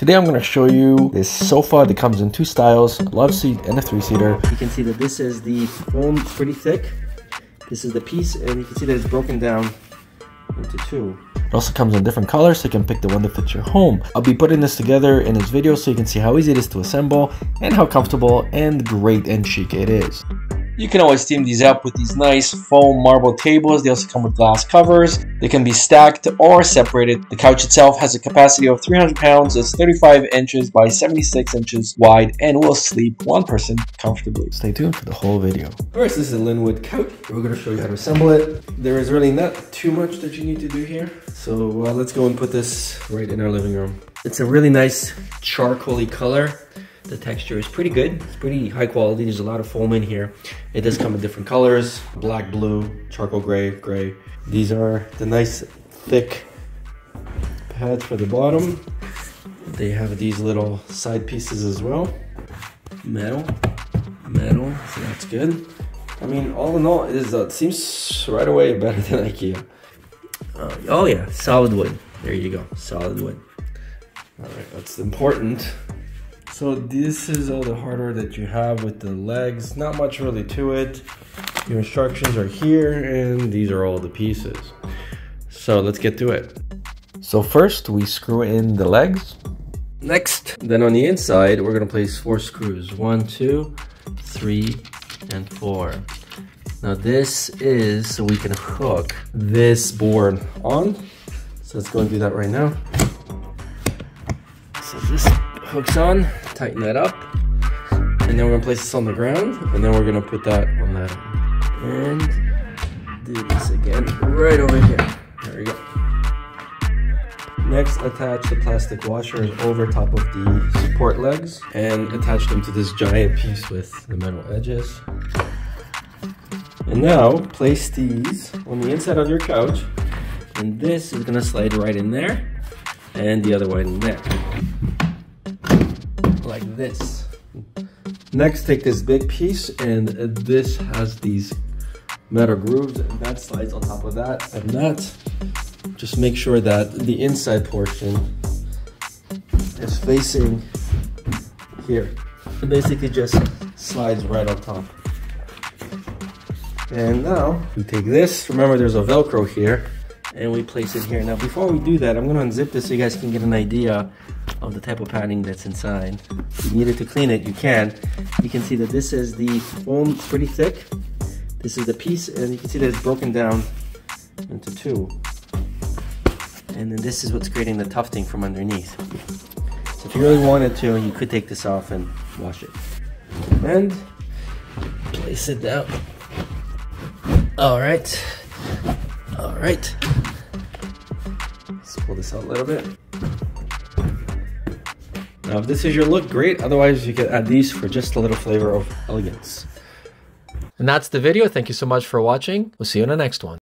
Today I'm going to show you this sofa that comes in two styles, a love seat and a three-seater. You can see that this is the foam pretty thick. This is the piece and you can see that it's broken down into two. It also comes in different colors so you can pick the one that fits your home. I'll be putting this together in this video so you can see how easy it is to assemble and how comfortable and great and chic it is. You can always team these up with these nice foam marble tables. They also come with glass covers. They can be stacked or separated. The couch itself has a capacity of 300 pounds. It's 35 inches by 76 inches wide and will sleep one person comfortably. Stay tuned for the whole video. First, this is a Lynnwood couch. We're going to show you how to assemble it. There is really not too much that you need to do here. So uh, let's go and put this right in our living room. It's a really nice charcoaly color. The texture is pretty good. It's pretty high quality. There's a lot of foam in here. It does come in different colors. Black, blue, charcoal gray, gray. These are the nice thick pads for the bottom. They have these little side pieces as well. Metal, metal, so that's good. I mean, all in all, it, is, uh, it seems right away better than Ikea. Uh, oh yeah, solid wood. There you go, solid wood. All right, that's important. So this is all the hardware that you have with the legs. Not much really to it. Your instructions are here and these are all the pieces. So let's get to it. So first we screw in the legs. Next, then on the inside, we're gonna place four screws. One, two, three, and four. Now this is so we can hook this board on. So let's go and do that right now. So this hooks on, tighten that up. And then we're gonna place this on the ground, and then we're gonna put that on that. And do this again, right over here. There we go. Next, attach the plastic washers over top of the support legs and attach them to this giant piece with the metal edges. And now, place these on the inside of your couch, and this is gonna slide right in there, and the other one in there like this. Next, take this big piece and this has these metal grooves and that slides on top of that and that. Just make sure that the inside portion is facing here. It basically just slides right on top. And now we take this, remember there's a Velcro here, and we place it here. Now before we do that, I'm gonna unzip this so you guys can get an idea of the type of padding that's inside. If you needed to clean it, you can. You can see that this is the foam pretty thick. This is the piece, and you can see that it's broken down into two. And then this is what's creating the tufting from underneath. So if you really wanted to, you could take this off and wash it. And place it down. All right. All right. Let's pull this out a little bit. Now, if this is your look, great. Otherwise, you can add these for just a little flavor of elegance. And that's the video. Thank you so much for watching. We'll see you in the next one.